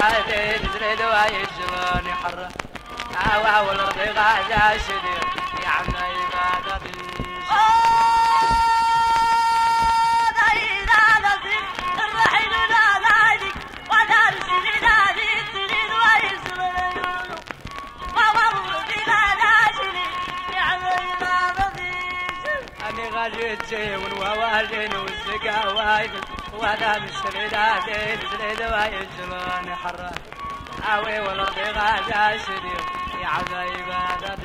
الحديد زريد وايد جلوني حرة عوا والارض غادا شديد يا عم والارض غادا شديد يا عم عبادة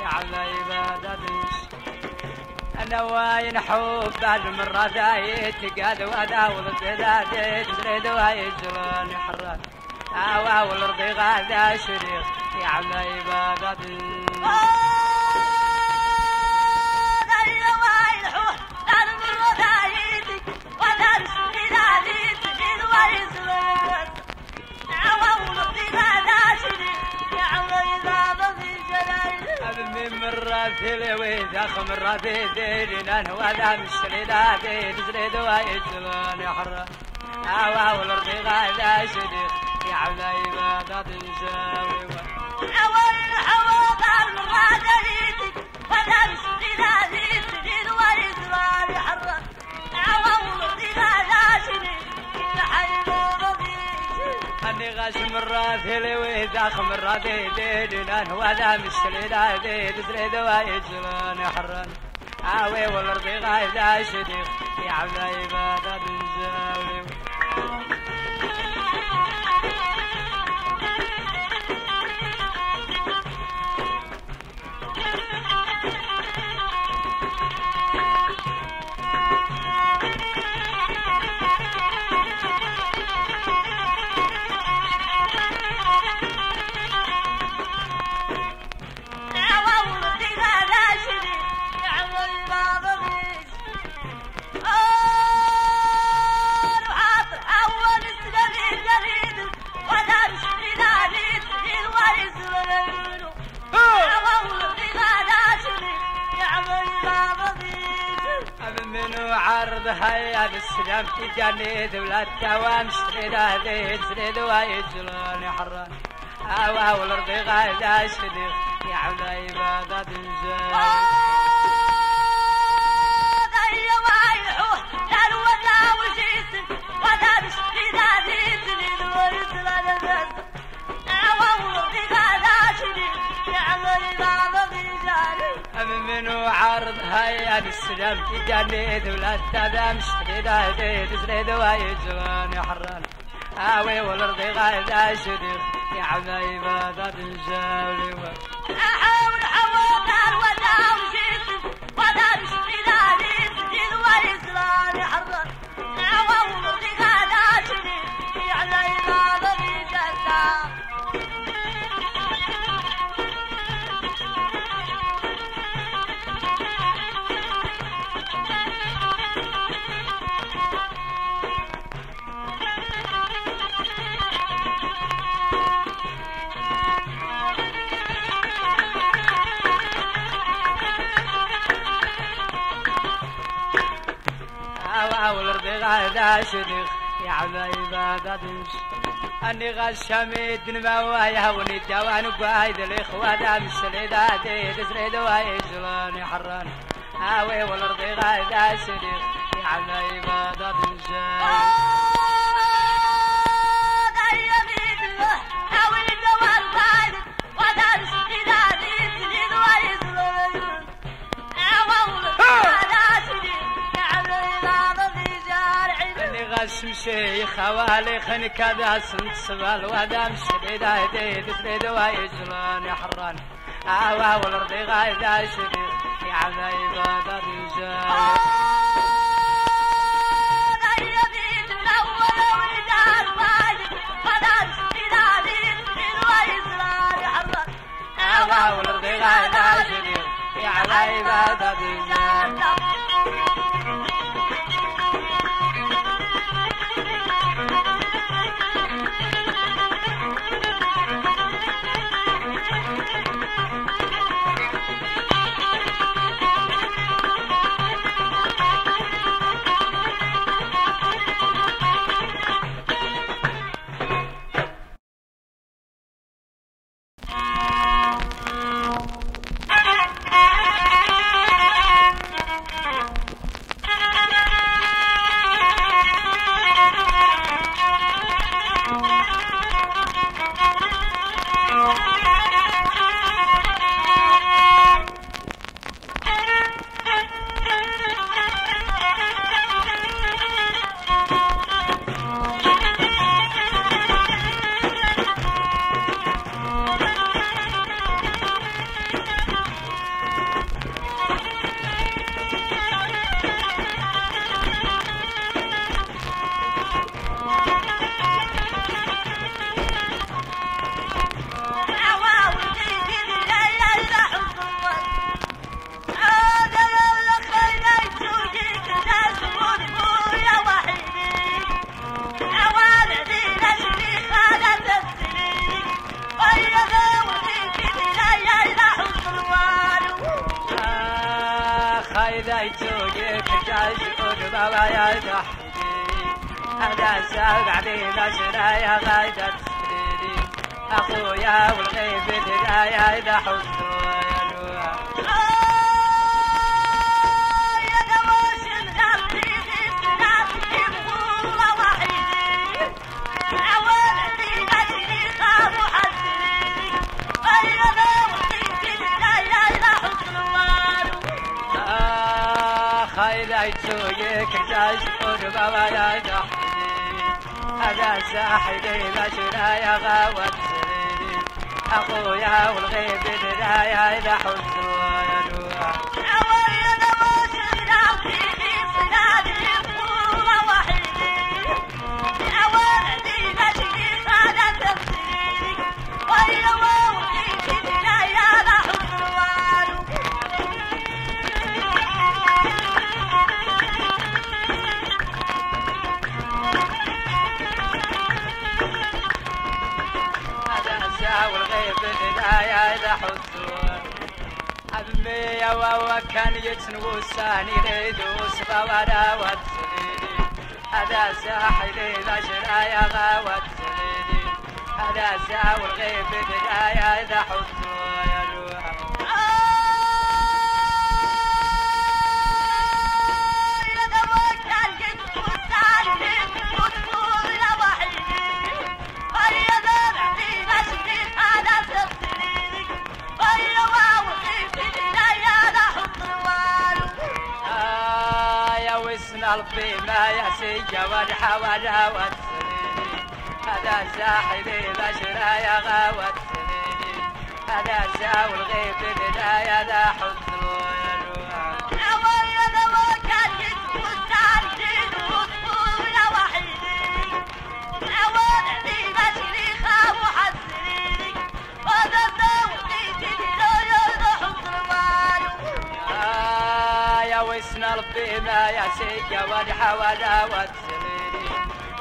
يا عم عبادة أنا واين حب المرة ذايت قاد وهذا والأرض ذايت زريد وايد جلوني حرة هوا والارض غادا شديد يا عم مرة في الويد اخ مرة أنا وهذا مشتري دادي تزريد وايد جلوني حرة هوا والارض غادا شديد يا عم عبادة نساوي اني غاش مرة في الويد اخ مرة في ديرين أنا وهذا مشتري دادي تزريد وايد جلوني حرة هاوي والأرض غادا شديد يا عم عبادة نساوي منو عرض هيا بالسلام تجاني دولة توام اشتري دادي زريد وايد جلوني حران هوا والارض غادا شديد يا عم عبادة زين هيا بالسلام تجاني دولة توام اشتري دادي زريد وايد جلوني حران هاوي والارض غادا شديد يا عم عبادة زين شديد يا عم عبادة. أني غشامي الدن ما وايا وني دوان قايد الإخوان مشلي دادي تسريد واي جلاني حران. هاوي والأرض غادا شديد يا عم عبادة اني غشم شي خوالي خن كذا سنت سبال وهذا مشلي دادي تسريد واي جلاني حران. هوا والارض غادا شديد يا عم عبادة خيديتوك قربا ويا تحدي هذا ساق علينا شرايا غايدة أخويا والغيب تدايا إذا حسوا خيديتوك كجاش قربا ويا تحدي هذا ساحدي مشرايا غاوة تسريدي أخويا والغيب تدايا إذا حسوا أبمي يا واوا كان يتنو ساني ريدوس بوادا واتسليدي هذا ساحلي لا شرايا غاوات سليدي هذا سا والغيب بداية إذا حسوا قلبي ما يحسي والحوالا والسنيني هذا ساحلي بشرايا غاوت سنيني هذا ساوي الغيب بداية ذا حسن قلبي ما يحسي والحوالا والسنيني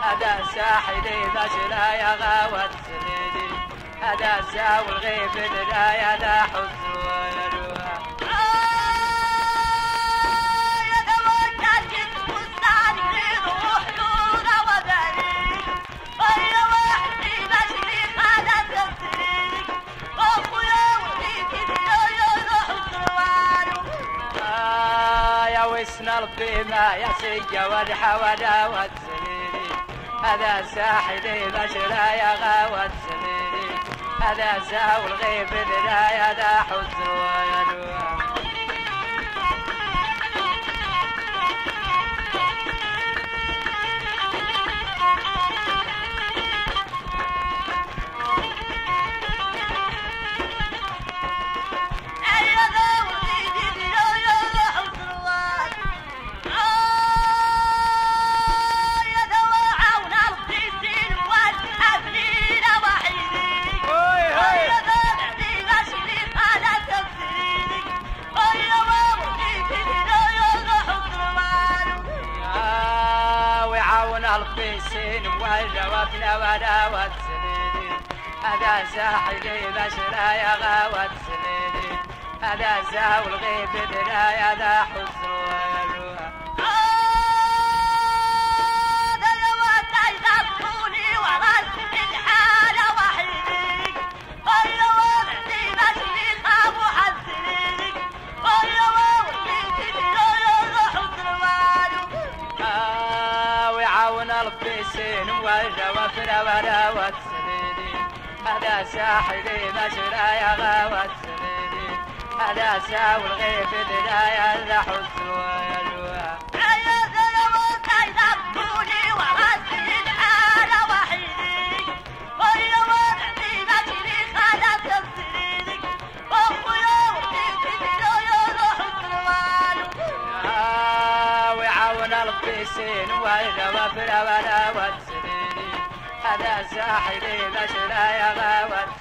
هذا ساحلي بشرايا غاوت سنيني هذا ساوي الغيب بداية ذا حسن يا يا وسن قلبي ما يحسي والحوالا والسنيني. هذا ساحلي بشرايا غاوت سنيني هذا ساوي الغيب بداية ذا حسن يا روح القيسين والجوافنا ولا وتسليلي هذا ساحلي مشرا يا غاوة سليلي هذا ساو الغيب درايا ذا حزن والجوافنا ولا وتسليلي هذا ساحلي مشرا يا غاوة سليلي هذا ساو الغيب درايا ذا حزن ويلوها ويعاون ساحلي مشرا يا ساوي